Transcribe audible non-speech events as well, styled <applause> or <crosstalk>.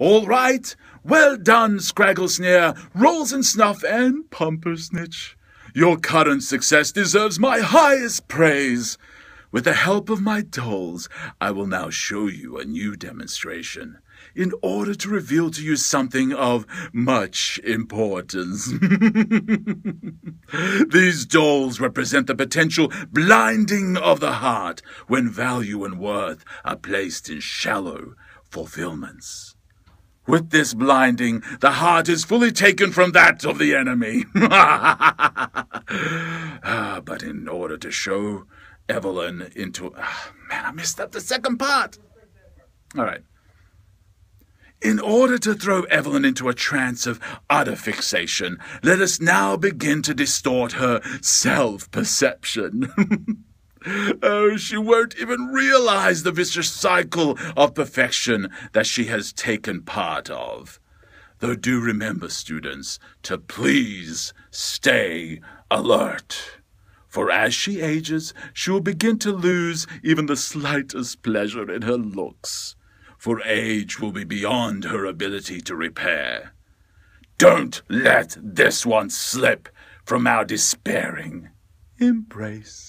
All right, well done, Scragglesnear, Rolls and Snuff, and Pumpersnitch. Your current success deserves my highest praise. With the help of my dolls, I will now show you a new demonstration in order to reveal to you something of much importance. <laughs> These dolls represent the potential blinding of the heart when value and worth are placed in shallow fulfillments. With this blinding, the heart is fully taken from that of the enemy. <laughs> ah, but in order to show Evelyn into. Ah, man, I missed up the second part. All right. In order to throw Evelyn into a trance of utter fixation, let us now begin to distort her self perception. <laughs> oh, she won't even realize the vicious cycle of perfection that she has taken part of. Though do remember, students, to please stay alert. For as she ages, she will begin to lose even the slightest pleasure in her looks for age will be beyond her ability to repair. Don't let this one slip from our despairing embrace.